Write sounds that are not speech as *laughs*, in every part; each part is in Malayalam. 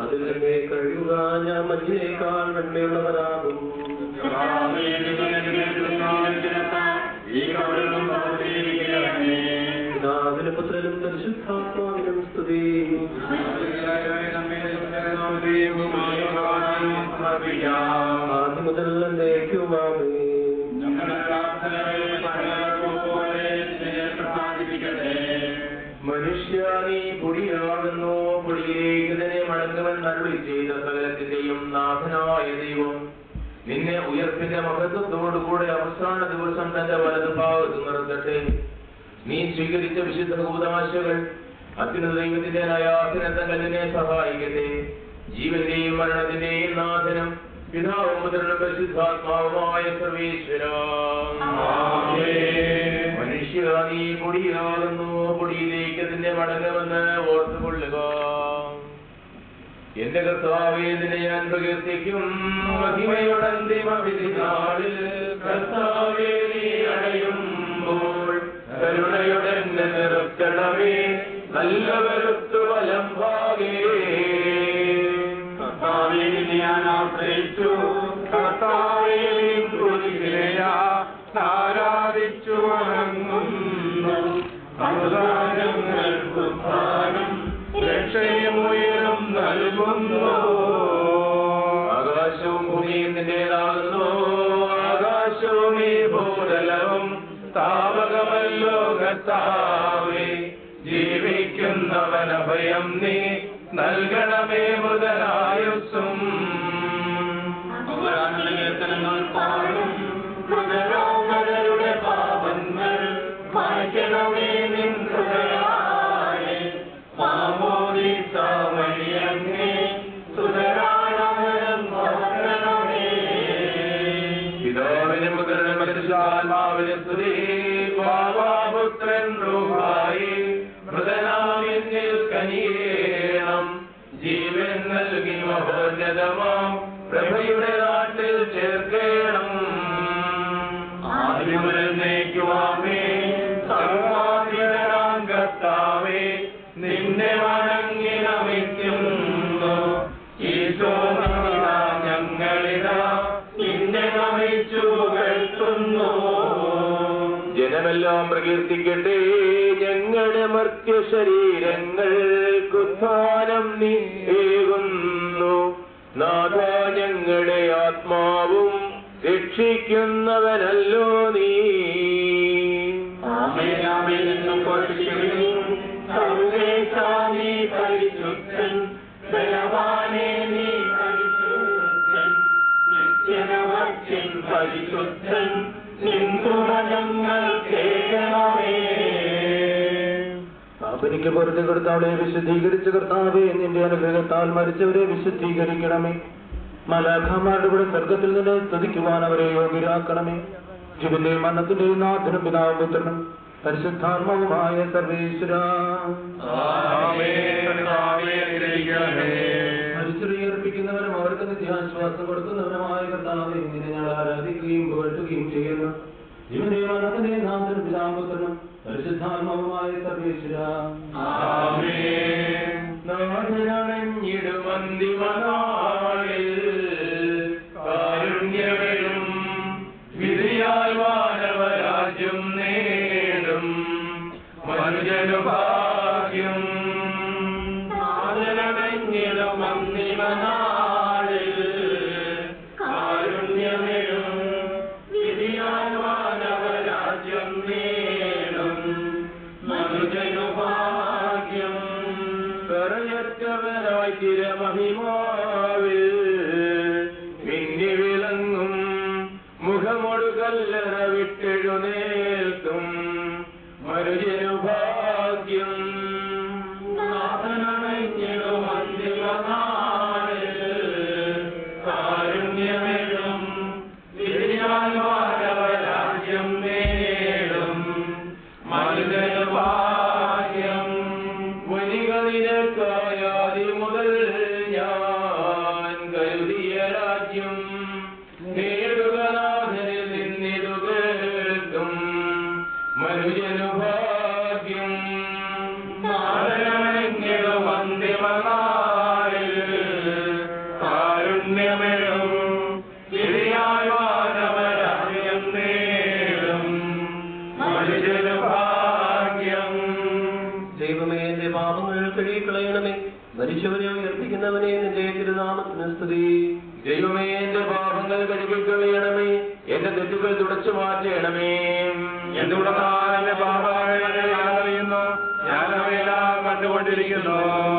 അതിൽ തന്നെ കഴിയുക ഞാൻ മഞ്ഞിനേക്കാൾ നന്മയുള്ളവരാകും മനുഷ്യ നീ പൊടിയാകുന്നു പൊടിയിലേക്ക് തന്നെ മടങ്ങുമെന്ന് അരുളി ചെയ്ത സകലത്തിന്റെയും നാഥനായ ദൈവം. നിന്നെ ഉയർപ്പിന്റെ മഹത്വത്തോടുകൂടെ അവസാന ദിവസം തന്റെ വലതു ഭാഗത്ത് നിർത്തട്ടെ. നീ സ്വീകരിച്ച വിശുദ്ധ കൂതാശകൾ അത്യുന്ന ദൈവത്തിന്റെ നയാസിനത്തങ്ങൾ നിന്നെ സഹായിക്കട്ടെ. ജീവന്റെയും മരണത്തിന്റെയും നാഥനം പിതാവും മുതലും പരിശുദ്ധാത്മാവുമായ സർവേശ്വര. മനുഷ്യ നീ പൊടിയാകുന്നു പൊടിയിലേക്ക് അതിന്റെ മടങ്ങുമെന്ന് ഓർത്തുകൊള്ളുക. എന്റെ കർത്താവേ നിന്നെ ഞാൻ പ്രകീർത്തിക്കും. മഹിമയുടെ അന്തിമ വിധി നാളിൽ കർത്താവേ നീ അടയുമ്പോൾ കരുണയുടെ നിറക്കണമേ നല്ല വരുത്തു വലം ഭാഗേ ഞാൻ ആശ്രയിച്ചു. അനുദാനങ്ങൾക്ക് സ്ഥാനം രക്ഷയും ഉയരം നൽകുന്നു. ആകാശവും ഭൂമിയും നിന്റേതാകുന്നു. ആകാശവും ഈ ഭൂതലവും താപകമല്ലോ കർത്താവേ നീ നൽകണമേ മുതലായുസ്സും പിതാവിനും പുത്രനും പരിശുദ്ധാത്മാവിനും സ്തുതി പാവാപുത്രൻ റൂഹായി മൃതനാമിന്നിൽ കനിയേണം ജീവൻ നൽകി മഹോന്നതമാം. പ്രഭയുടെ ജനമെല്ലാം പ്രകീർത്തിക്കട്ടെ. ഞങ്ങളുടെ മർത്യ ശരീരങ്ങൾക്കുത്ഥാനം നീ ഏകുന്നു നാഥ ഞങ്ങളുടെ ആത്മാവും രക്ഷിക്കുന്നവനല്ലോ നീ. പരിശുദ്ധൻ. ബലവാനേ നീ പാപനിക്ക് പുറത്ത് കർത്താവെ വിശുദ്ധീകരിച്ച കർത്താവെ നിന്റെ അനുഗ്രഹത്താൽ മരിച്ചവരെ വിശുദ്ധീകരിക്കണമേ. മലാഖമാരുടെ കൂടെ സ്വർഗത്തിൽ നിന്ന് സ്തുതിക്കുവാൻ അവരെ യോഗ്യരാക്കണമേ. ജീവന്റെയും മരണത്തിന്റെ നാഥനും പിതാവും പുത്രനും പരിശുദ്ധാത്മാവുമായ സർവേശ്വര. മരിച്ചുയർപ്പിക്കുന്നവരും അവർക്ക് നിത്യാശ്വാസം കൊടുക്കുന്നവരുമായ കർത്താവെ നിന്നെ ഞങ്ങൾ ആരാധിക്കുകയും പുകഴ്ത്തുകയും ചെയ്യുന്നു. ജീവന്റെയും പരിശുദ്ധാത്മാവുമായ സർവേശ്വര നാഥനണഞ്ഞിടുമന്തിമനാളിൽ എന്തുകൊണ്ടാണ് പാപങ്ങൾ ഞാൻ അറിയുന്നു. ഞാൻ അവയെല്ലാം കണ്ടുകൊണ്ടിരിക്കുന്നു.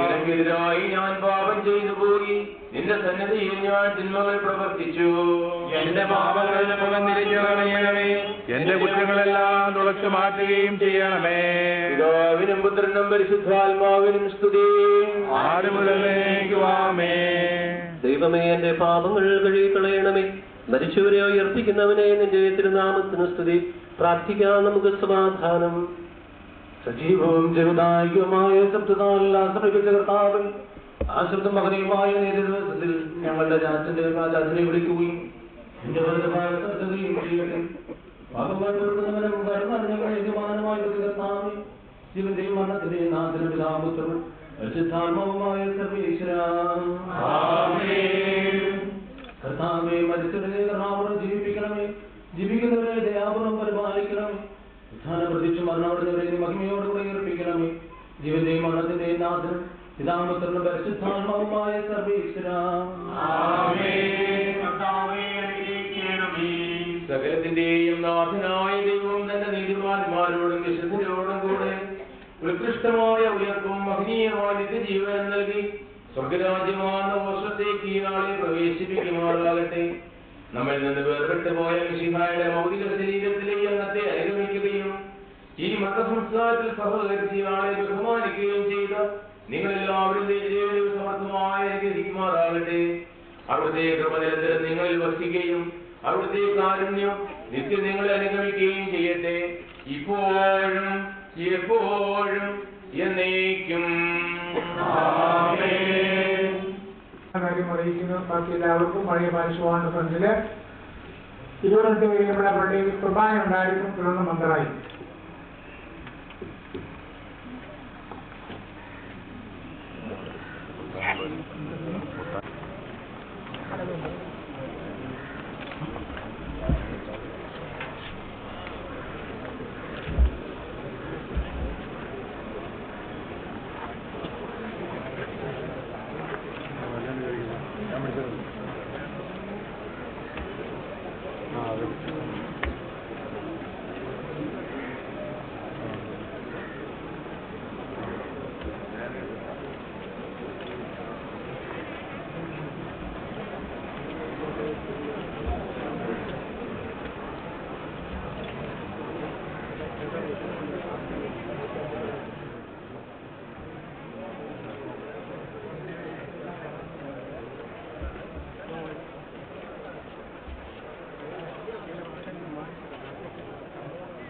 നിനക്കെതിരായി ഞാൻ പാപം ചെയ്തു പോയി. നിന്റെ സന്നിധിയിൽ ഞാൻ തിന്മകൾ പ്രവർത്തിച്ചു. എന്റെ പാപങ്ങളുടെ മുഖം തിരിച്ചറിയണമേ. എന്റെ കുറ്റങ്ങളെല്ലാം തുളച്ചു മാറ്റുകയും ചെയ്യണമേ. പിതാവിനും പുത്രനും പരിശുദ്ധാത്മാവിനും സ്തുതി. ആര് വാമേ. ദൈവമേ എന്റെ പാപങ്ങൾ കഴുകിക്കളയണമേ. മരിച്ചവരെ ഉയർപ്പിക്കുന്നവനെ നിന്റെ തിരുനാമത്തിന് സ്തുതി. പ്രാർത്ഥിക്കാം നമുക്ക് സമാധാനം. സജീവവും ചെറുതായികവുമായ ശബ്ദത്താൽ ആശ്രയിച്ച കർത്താവൻ ആ ശബ്ദം മകനീയമായ നേതൃത്വത്തിൽ ഞങ്ങളുടെ രാജ്യത്തിന്റെ രാജാജിനെ വിളിക്കുകയും ശിവന്റെയും മരണത്തിന്റെയും നാഥനും പിതാപുത്രനും പരിശുദ്ധാത്മാവുമായ സർവേശ്വര കർത്താവെ മരിച്ചവരെ കർണാപുരം ജീവിപ്പിക്കണമേ. ജീവിക്കുന്നവരെ ദയാപുരം പരിപാലിക്കണമേ. പ്രധാന പ്രതിച്ചു മരണപ്പെടുന്നവരെ മഹിമയോടുകൂടെ ഉയർപ്പിക്കണമേ. ജീവന്റെയും മരണത്തിന്റെയും നാഥൻ പിതാമത്തരുടെ പരിശുദ്ധാത്മാവുമായ സർവേശ്വര സകലത്തിന്റെയും നാഥനായ ദൈവം തന്റെ നീതിമാന്മാരോടും വിശുദ്ധരോടും കൂടെ ഉത്കൃഷ്ടമായ ഉയർപ്പും മഹനീയമായ നിത്യജീവനം നൽകി സ്വർഗരാജ്യമാകുന്ന വർഷത്തേക്ക് ഈ നാളെ പ്രവേശിപ്പിക്കുമാറാകട്ടെ. നമ്മിൽ നിന്ന് വേർപെട്ടു പോയ മിശിഹായുടെ ഭൗതിക ശരീരത്തിലേക്ക് അന്നത്തെ അനുഗമിക്കുകയും ഈ മതസംസ്കാരത്തിൽ സഹകരിച്ച് ഇയാളെ ബഹുമാനിക്കുകയും ചെയ്ത നിങ്ങളെല്ലാവരും ദൈവം സമർത്ഥമായി അനുഗ്രഹിക്കുമാറാകട്ടെ. അവിടുത്തെ കൃപ നിരന്തരം നിങ്ങളിൽ വസിക്കുകയും അവിടുത്തെ കാരുണ്യം നിത്യം നിങ്ങളെ അനുഗമിക്കുകയും ചെയ്യട്ടെ. ഇപ്പോഴും എപ്പോഴും എന്നേക്കും. ആമേൻ. കാര്യം അറിയിക്കുന്നു. ബാക്കി എല്ലാവർക്കും പഴയ പാലിച്ചുവാണ് ഫ്രണ്ടിൽ ഇരുപത്തെട്ട് നമ്മുടെ പള്ളിയിൽ കുർബാന ഉണ്ടായിരിക്കും തുടർന്ന് മന്ത്രായി.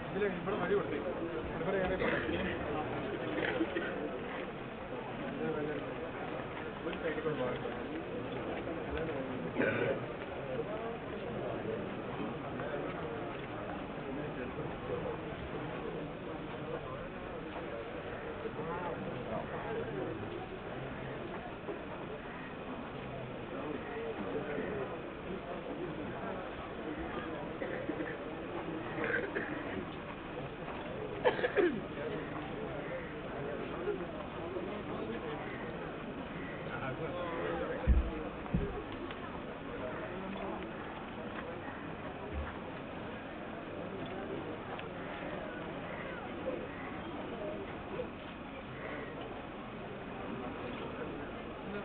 ഇതിലേക്ക് ഇവിടെ വഴി കൊടുത്തേക്ക് Thank you.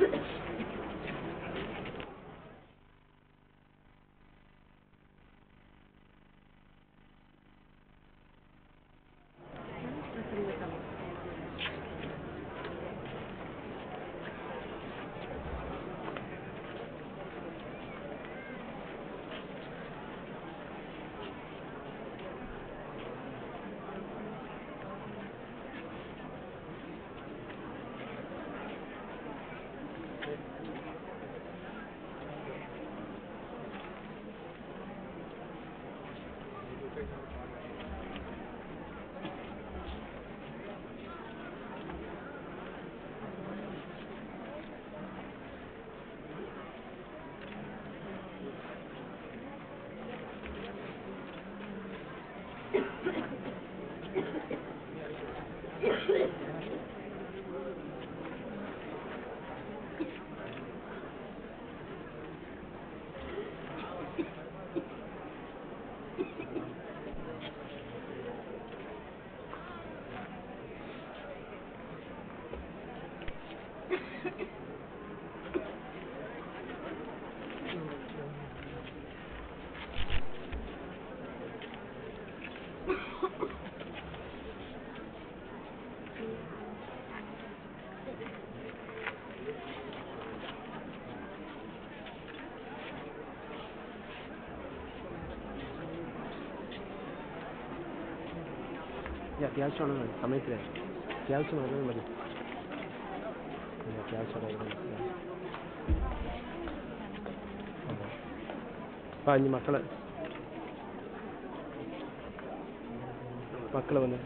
Thank *laughs* you. ഈ അത്യാവശ്യമാണ് സമയത്തില് അത്യാവശ്യമാണ് മതി ഇല്ല, അത്യാവശ്യമാണ് ആ ഇനി മക്കള് മക്കള് വന്ന്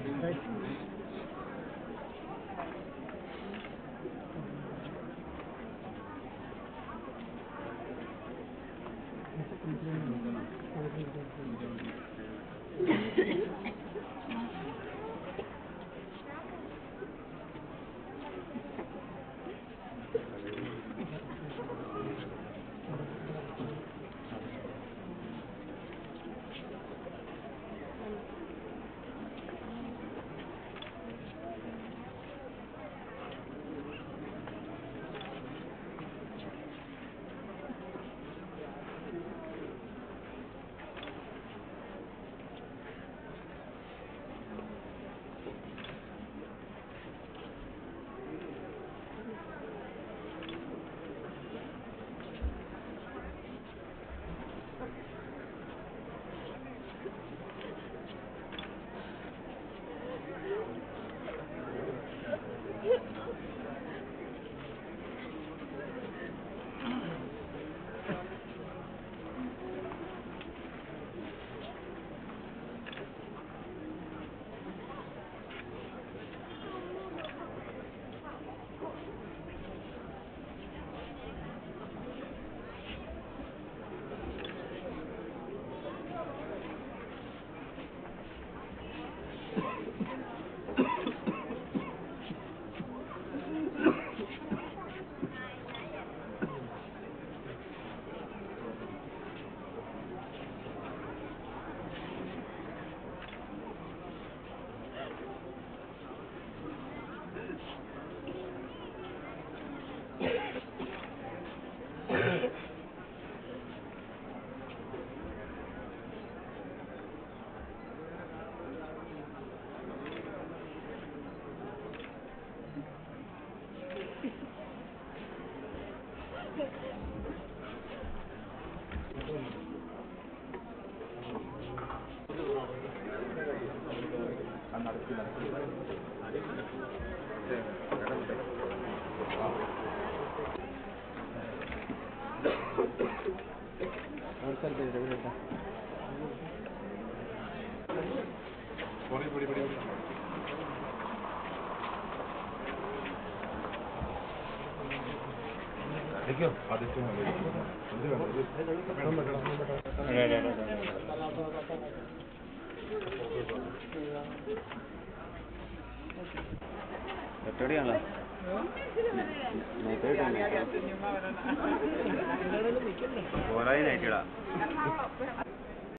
பொடி பொடி பொடி देखियो आदित्य मंदिर मंदिर टटड़ियाला പോരായി നൈറ്റിടാ